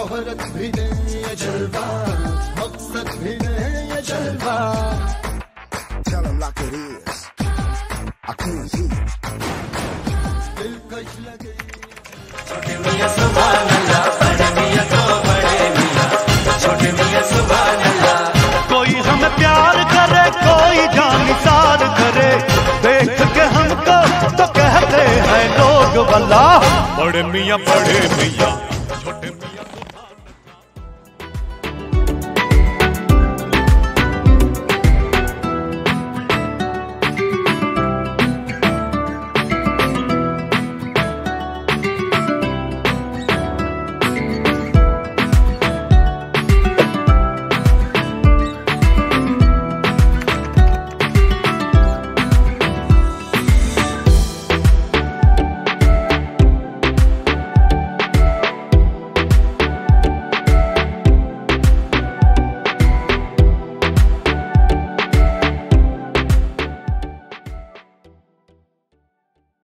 शोहरत भी दे ये जलवा मकसद भी दे ये जलवा। Tell them like it is. I can't छोटे कोई हम प्यार करे कोई जान सार करे। देख के हमको तो कहते हैं लोग वल्ला बड़े मियाँ बड़े मियाँ।